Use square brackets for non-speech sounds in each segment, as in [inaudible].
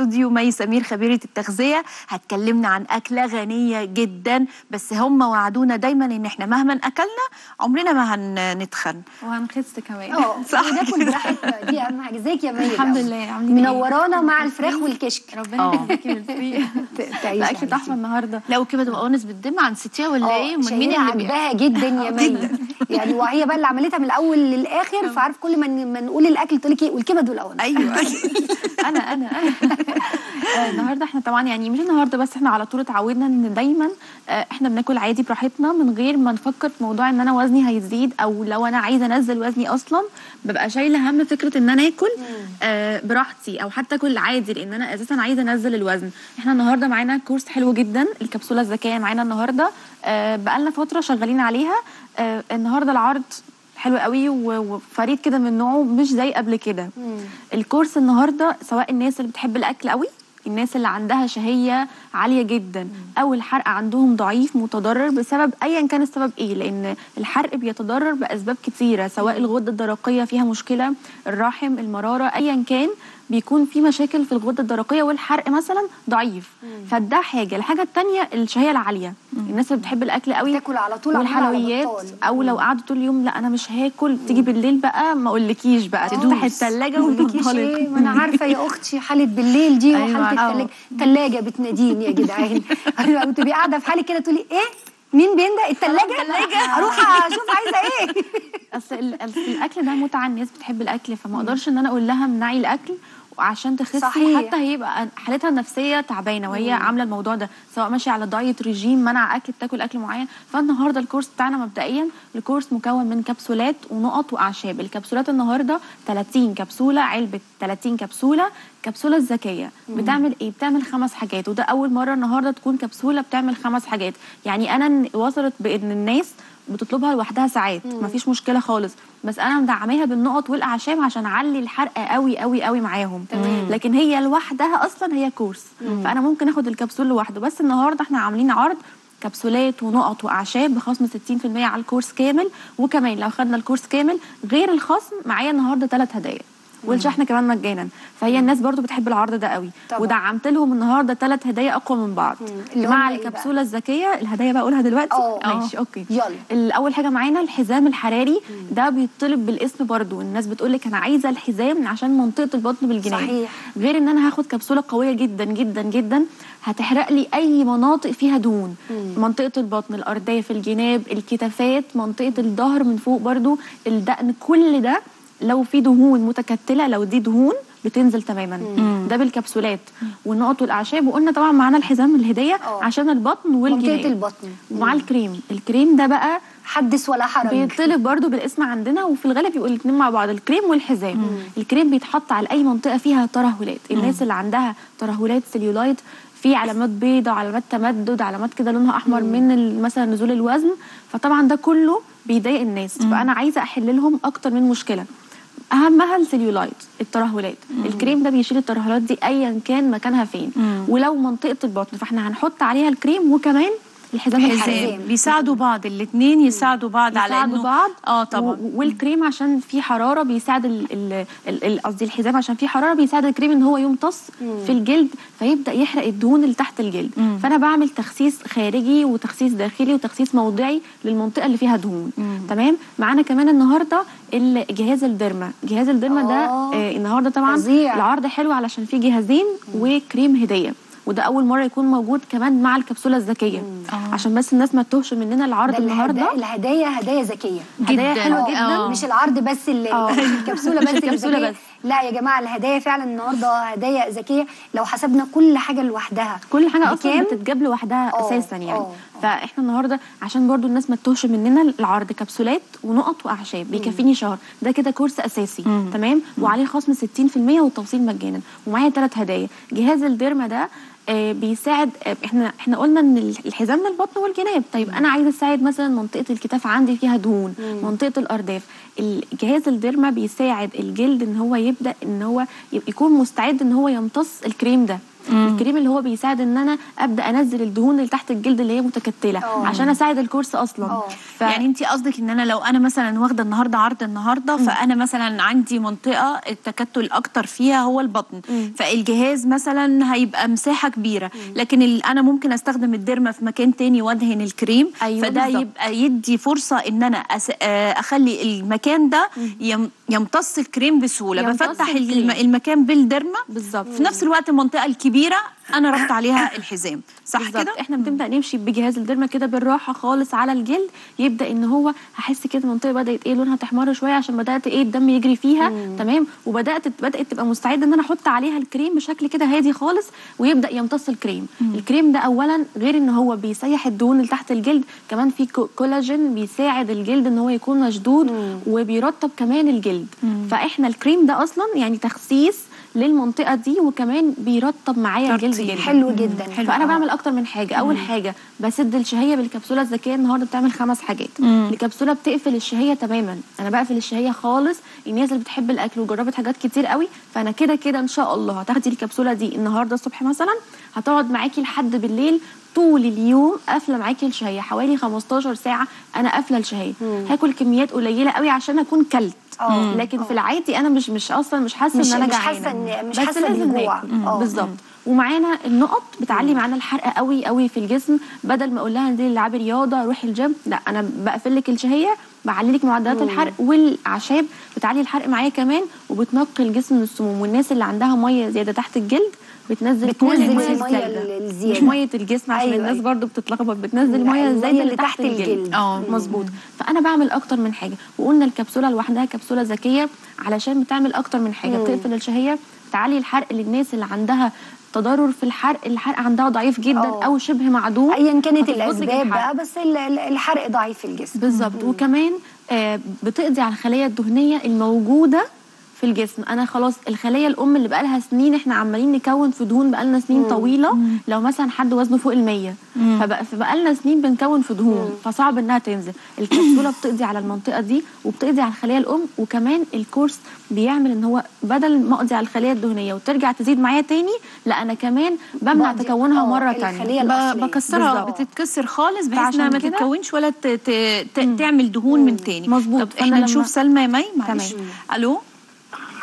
استوديو مي سمير خبيرة التغذية. هتكلمنا عن أكلة غنية جدا بس هم وعدونا دايما إن إحنا مهما أكلنا عمرنا ما هنتخن. وهنخس كمان. آه [laughs] صح. وناكل براحتنا [laughs] دي أهم حاجة. ازيك يا مي الحمد الأول؟ لله. عاملين إيه؟ منورانا مع الفراخ والكشك. ربنا. يخليكي ميرسي ت- [laughs] تعيشي الأكل حبيبتي. تحفه النهارده. لو كده تبقى أونس بالدم عن ستيا ولا إيه؟ شهيرة مين اللي. عجباها جدا يا مي يعني وهي بقى اللي عملتها من الأول للآخر فعارف كل ما نقول الأكل تقول لك إيه؟ والكبد والاول أيوه. أنا أنا أنا. آه، النهارده إحنا طبعا يعني مش النهارده بس إحنا على طول اتعودنا ان دايما آه، إحنا بناكل عادي براحتنا من غير ما نفكر في موضوع إن أنا وزني هيزيد أو لو أنا عايزة أنزل وزني أصلا ببقى شايلة هم فكرة إن أنا آكل آه، براحتي أو حتى أكل عادي لأن أنا أساسا عايزة أنزل الوزن. إحنا النهارده معانا كورس حلو جدا الكبسولة الذكية معانا النهارده آه، بقالنا فترة شغالين عليها. آه، النهارده العرض حلو قوي وفريد كده من نوعه مش زي قبل كده. الكورس النهارده سواء الناس اللي بتحب الأكل قوي الناس اللي عندها شهية عالية جدا أو الحرق عندهم ضعيف متضرر بسبب ايا كان السبب إيه لأن الحرق بيتضرر بأسباب كتيرة سواء الغدة الدرقية فيها مشكلة الرحم المرارة ايا كان بيكون في مشاكل في الغده الدرقيه والحرق مثلا ضعيف. فده حاجة. الحاجة الثانية الشهية العالية. الناس اللي بتحب الأكل قوي تاكل على طول على والحلويات بطال. أو لو قعدوا طول اليوم لأ أنا مش هاكل. تيجي بالليل بقى ما أقولكيش بقى. تفتح الثلاجه ما اقولكيش إيه ما أنا عارفة يا [laughs] أختي حاله بالليل دي أيوة، وحاله. الثلاجه الثلاجه بتناديني يا جدعان. [laughs] أيوه وتبقي قاعدة في حالك كده تقولي إيه؟ مين بينده؟ الثلاجه [laughs] أروح أشوف عايزة إيه. [laughs] أصل الأكل ده متعة الناس بتحب الأكل فما أقدرش إن أنا أقول لها امنعي الأكل وعشان تخسي صحيح. حتى هيبقى حالتها النفسية تعبانة وهي عاملة الموضوع ده سواء ماشية على diet ريجيم منع أكل بتاكل أكل معين. فالنهاردة ال course بتاعنا مبدئيا ال course مكون من كبسولات ونقط وأعشاب. الكبسولات النهارده 30 كبسولة علبة 30 كبسولة كبسولة الذكية. بتعمل إيه؟ بتعمل خمس حاجات وده أول مرة النهارده تكون كبسولة بتعمل خمس حاجات. يعني أنا وصلت بإن الناس بتطلبها لوحدها ساعات. مفيش مشكلة خالص. بس أنا مدعماها بالنقط والأعشاب عشان أعلي الحرق قوي قوي قوي معاهم. تمام. لكن هي لوحدها أصلا هي كورس. فأنا ممكن آخد الكبسول لوحده. بس النهارده إحنا عاملين عرض كبسولات ونقط وأعشاب بخصم 60% على الكورس كامل. وكمان لو خدنا الكورس كامل غير الخصم معايا النهارده ثلاث هدايا. والشحن كمان مجانا. فهي الناس برضو بتحب العرض ده قوي. طبعا. ودعمت لهم النهارده ثلاث هدايا أقوى من بعض. مع إيه؟ الكبسولة الذكية الهدايا بقى أقولها دلوقتي؟ آه. ماشي okay. يلا. الأول حاجة معانا الحزام الحراري. ده بيطلب بالاسم برضو. الناس بتقول لك أنا عايزة الحزام عشان منطقة البطن بالجناب صحيح. غير إن أنا هاخد كبسولة قوية جدا جدا جدا هتحرق لي أي مناطق فيها دهون. منطقة البطن الارداف الجناب الكتافات منطقة الظهر من فوق برضو الدقن كل ده لو في دهون متكتلة لو دي دهون بتنزل تماما. ده بالكبسولات. والنقط والأعشاب وقلنا طبعا معانا الحزام الهدية آه. عشان البطن والجناب منطقه البطن. ومع الكريم. الكريم ده بقى حدث ولا حرج. بيطلب برضو بالاسم عندنا وفي الغالب يبقوا الاثنين مع بعض الكريم والحزام. الكريم بيتحط على أي منطقة فيها ترهلات. الناس اللي عندها ترهلات سليولايت في علامات بيضة علامات تمدد علامات كده لونها أحمر من ال- مثلا نزول الوزن. فطبعا ده كله بيضايق الناس. فأنا عايزة أحل لهم أكتر من مشكلة. أهمها السليولايت الترهلات. الكريم ده بيشيل الترهلات دي ايا كان مكانها فين. ولو منطقة البطن فإحنا هنحط عليها الكريم وكمان الحزام الحراري حزام بيساعدوا بعض الاثنين يساعدوا بعض على يساعدوا انه بعض. آه طبعا. والكريم عشان في حرارة بيساعد قصدي الحزام عشان في حرارة بيساعد الكريم إن هو يمتص في الجلد فيبدأ يحرق الدهون اللي تحت الجلد. فأنا بعمل تخسيس خارجي وتخسيس داخلي وتخسيس موضعي للمنطقة اللي فيها دهون. تمام؟ معانا كمان النهارده الجهاز الديرما جهاز الديرما ده آه. آه النهارده طبعا فظيع. العرض حلو علشان فيه جهازين وكريم هدية. وده أول مرة يكون موجود كمان مع الكبسولة الذكية. عشان بس الناس ما تتوهش مننا العرض ده النهارده. الهدا- الهدايا هدايا ذكية. هدايا حلوة آه، جدا. مش العرض بس اللي آه. [laughs] الكبسولة بس [laughs] ذكية. بس. لا يا جماعة الهدايا فعلا النهارده هدايا ذكية. لو حسبنا كل حاجة لوحدها. كل حاجة أصلا؟ بتتجاب لوحدها آه، أساسا يعني. آه، فاحنا النهارده عشان برضو الناس ما تتوهش مننا العرض كبسولات ونقط وأعشاب بيكفيني شهر. ده كده كورس أساسي تمام؟ وعليه خصم 60% والتوصيل مجانا. ومعايا ثلاث هدايا. جهاز الديرما ده آه بيساعد آه إحنا إحنا قلنا إن الحزام للبطن والجناب. طيب أنا عايزة أساعد مثلا منطقة الكتاف عندي فيها دهون منطقة الأرداف. الجهاز الديرما بيساعد الجلد إن هو يبدأ إن هو يكون مستعد إن هو يمتص الكريم ده. الكريم اللي هو بيساعد إن أنا أبدأ أنزل الدهون اللي تحت الجلد اللي هي متكتلة آه. عشان أساعد الكورس أصلا. آه. ف... يعني انت قصدك إن أنا لو أنا مثلا واخدة النهارده عرض النهارده فأنا مثلا عندي منطقة التكتل أكتر فيها هو البطن. فالجهاز مثلا هيبقى مساحة كبيرة. لكن ال- أنا ممكن أستخدم الديرما في مكان تاني وأدهن الكريم. أيوة فده بالظبط. يبقى يدي فرصة إن أنا أس... آه، أخلي المكان ده يم... يمتص الكريم بسهولة يمتص بفتح الكريم. الم... المكان بالديرما بالظبط في نفس الوقت المنطقة الكبيرة أنا ربط عليها الحزام صح. كده؟ إحنا بنبدأ نمشي بجهاز الديرما كده بالراحة خالص على الجلد يبدأ إن هو هحس كده المنطقة بدأت إيه لونها تحمر شوية عشان بدأت إيه الدم يجري فيها تمام؟ وبدأت بدأت تبقى مستعدة إن أنا أحط عليها الكريم بشكل كده هادي خالص ويبدأ يمتص الكريم. الكريم ده اولا غير إن هو بيسيح الدهون اللي تحت الجلد كمان في كو- كولاجين بيساعد الجلد إن هو يكون مشدود وبيرطب كمان الجلد. فإحنا الكريم ده أصلا يعني تخسيس للمنطقة دي وكمان بيرطب معايا الجلد. جدا. حلو جدا. حلو. فأنا آه. بعمل أكتر من حاجة. أول حاجة بسد الشهية بالكبسولة الذكية. النهارده بتعمل خمس حاجات. الكبسولة بتقفل الشهية تماما. أنا بقفل الشهية خالص. الناس اللي بتحب الأكل وجربت حاجات كتير قوي. فأنا كده كده إن شاء الله هتاخدي الكبسولة دي النهارده الصبح مثلا. هتقعد معاكي لحد بالليل طول اليوم قافلة معاكي الشهية. حوالي 15 ساعة أنا قافلة الشهية. هاكل كميات قليلة قوي عشان أكون كلت. آه. لكن في العادي أنا مش مش أصلا مش حاسة مش- إن أنا مش جعانة. مش لازم بالجوع. ناكل. آه. بالظبط. ومعانا النقط بتعلي معانا الحرق قوي قوي في الجسم. بدل ما أقول لها انزلي العبي رياضة روحي الجيم. لا أنا بقفل لك الشهية بعلي لك معدلات الحرق والأعشاب بتعلي الحرق معايا كمان وبتنقي الجسم من السموم. والناس اللي عندها مية زيادة تحت الجلد بتنزل بتنزل الميه الزيادة. مش مية الجسم عشان أيوة، الناس أيوة. برضو بتتلخبط. بتنزل المية الزايده اللي تحت الجلد. آه مظبوط. فأنا بعمل أكتر من حاجة. وقلنا الكبسولة لوحدها كبسولة ذكية علشان بتعمل أكتر من حاجة. بتقفل الشهية بتعلي الحرق للناس اللي عندها تضرر في الحرق. الحرق عندها ضعيف جدا آه. أو شبه معدوم. ايا كانت الأسباب. بقى بس ال- ال- الحرق ضعيف في الجسم. بالظبط. وكمان آه بتقضي على الخلايا الدهنية الموجودة في الجسم. أنا خلاص الخلايا الأم اللي بقالها سنين إحنا عمالين نكون في دهون بقالنا سنين طويلة. لو مثلا حد وزنه فوق المية. فبقى فبقالنا سنين بنكون في دهون فصعب إنها تنزل. الكبسولة بتقضي على المنطقة دي وبتقضي على الخلايا الأم وكمان الكورس بيعمل إن هو بدل ما أقضي على الخلايا الدهنية وترجع تزيد معايا تاني لا أنا كمان بمنع تكونها آه، مرة تانية. بكسرها. بتتكسر خالص بحيث إنها ما تتكونش ولا ت... ت... ت... تعمل دهون من تاني. مظبوط. طب إحنا نشوف سلمى يا مي معلش. ألو؟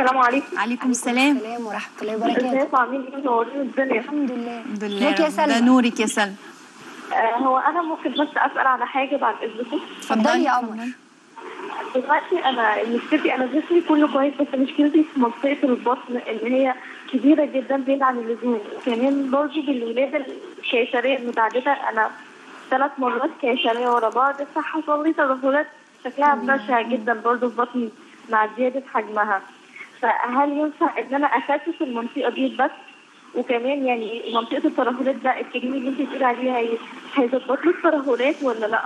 السلام عليكم. عليكم السلام. السلام ورحمة الله وبركاته. ازيكم عاملين إيه؟ منورين الدنيا. الحمد لله. الحمد لله. ازيك يا رب. ده سلمى. نورك يا سلمى. آه هو أنا ممكن بس أسأل على حاجة بعد إذنكم؟ اتفضلي يا قمر دلوقتي أنا مشكلتي أنا جسمي كله كويس بس مشكلتي في منطقة البطن اللي هي كبيرة جدا بعيد عن اللزوم. كمان برضه بالولادة الكيسرية المتعددة أنا ثلاث مرات كيسرية ورا بعض فحصل لي تدهورات شكلها بشع جدا برضه في بطني مع زيادة حجمها. فهل ينفع إن أنا اخفف المنطقة دي بس وكمان يعني منطقة الترهلات ده الكريم اللي أنت بتقولي عليها هي- هيظبط لي الترهلات ولا لأ؟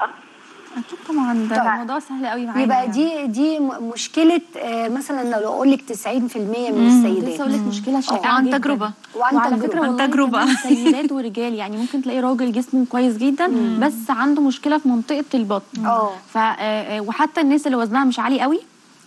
أكيد طبعا ده طبعا. الموضوع سهل قوي معانا يبقى. دي دي مشكلة آه، مثلا لو أقول لك 90% من لسه السيدات أقول لك مشكلة شائعة وعن جدا. تجربة. وعن وعلى عن والله تجربة. كمان سيدات ورجال يعني ممكن تلاقي راجل جسمه كويس جدا بس عنده مشكلة في منطقة البطن آه. ف آه، آه، وحتى الناس اللي وزنها مش عالي قوي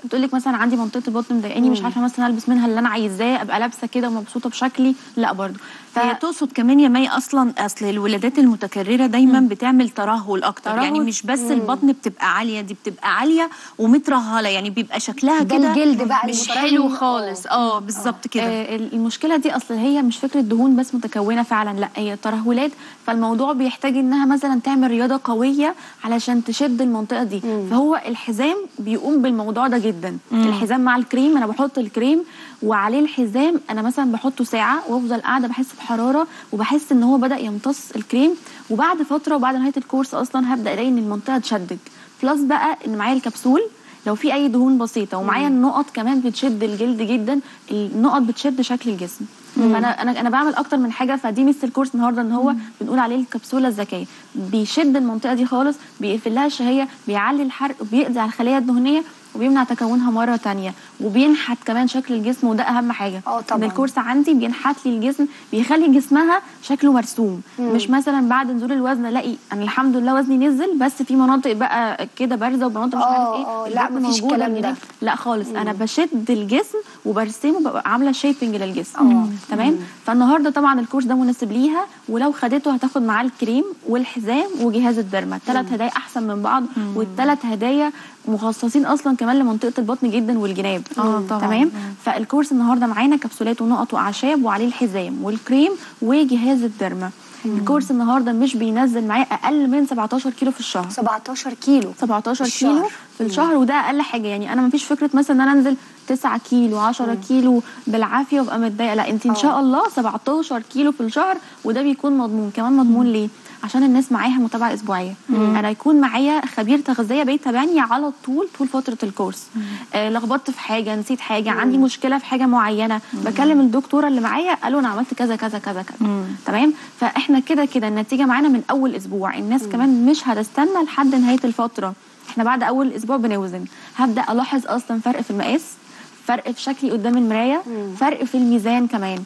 بتقول لك مثلا عندي منطقة البطن مضايقاني مش عارفة مثلا ألبس منها اللي أنا عايزاه أبقى لابسة كده ومبسوطة بشكلي لا برضه. ف... هي تقصد كمان يا مي أصلا أصل الولادات المتكررة دايما بتعمل ترهل أكتر. ترهل. يعني مش بس البطن بتبقى عالية دي بتبقى عالية ومترهلة. يعني بيبقى شكلها ده كده الجلد بقى مش. حلو خالص. آه. بالظبط كده. آه، المشكلة دي أصل هي مش فكرة دهون بس متكونة فعلا لا هي ترهلات. فالموضوع بيحتاج إنها مثلا تعمل رياضة قوية علشان تشد المنطقة دي. فهو الحزام بيقوم بالموضوع ده جدا. الحزام مع الكريم أنا بحط الكريم وعليه الحزام أنا مثلا بحطه ساعة وأفضل قاعدة بحس بحرارة وبحس إن هو بدأ يمتص الكريم. وبعد فترة وبعد نهاية ال course أصلا هبدأ ألاقي إن المنطقة اتشدت plus بقى إن معايا الكبسول لو في أي دهون بسيطة ومعايا النقط كمان بتشد الجلد جدا النقط بتشد شكل الجسم. فانا أنا أنا بعمل أكتر من حاجة فدي ميزة ال course النهارده إن هو بنقول عليه الكبسولة الذكية. بيشد المنطقة دي خالص بيقفل لها الشهية بيعلي الحرق وبيقضي على الخلايا الدهنية وبيمنع تكونها مرة تانية. وبينحت كمان شكل الجسم وده أهم حاجة. آه طبعاً. إن الكورس عندي بينحت لي الجسم بيخلي جسمها شكله مرسوم. مش مثلا بعد نزول الوزن ألاقي أنا الحمد لله وزني نزل بس في مناطق بقى كده بارزة ومناطق مش عارف إيه آه، لا، مفيش الكلام ده. لا خالص أنا بشد الجسم وبرسمه ببقى عاملة شيبنج للجسم. آه. تمام؟ فالنهاردة طبعا الكورس ده مناسب ليها ولو خدته هتاخد معاه الكريم والحزام وجهاز الدرما. الثلاث هدايا أحسن من بعض والثلاث هدايا مخصصين أصلا كمان لمنطقة البطن جدا والجناب. آه طبعاً. تمام؟ فالكورس النهارده معانا كبسولات ونقط وأعشاب وعليه الحزام والكريم وجهاز الدرما الكورس النهارده مش بينزل معايا أقل من 17 كيلو في الشهر. 17 كيلو. 17 الشهر. كيلو في الشهر وده أقل حاجة. يعني أنا مفيش فكرة مثلا إن أنا أنزل 9 كيلو 10 كيلو بالعافية وأبقى متضايقة. لا أنت إن شاء الله 17 كيلو في الشهر وده بيكون مضمون. كمان مضمون ليه؟ عشان الناس معاها متابعة أسبوعية. أنا يكون معايا خبير تغذية بيتابعني على طول طول فترة الكورس. آه لخبطت في حاجة نسيت حاجة عندي مشكلة في حاجة معينة بكلم الدكتوره اللي معايا قالوا أنا عملت كذا كذا كذا كذا. تمام؟ فإحنا كده كده النتيجة معانا من أول أسبوع. الناس كمان مش هتستنى لحد نهاية الفترة. إحنا بعد أول أسبوع بنوزن. هبدأ ألاحظ أصلا فرق في المقاس فرق في شكلي قدام المراية فرق في الميزان كمان.